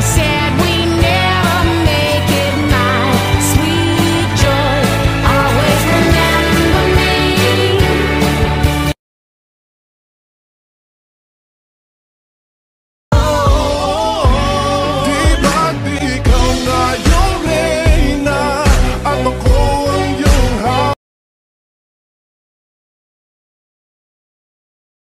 say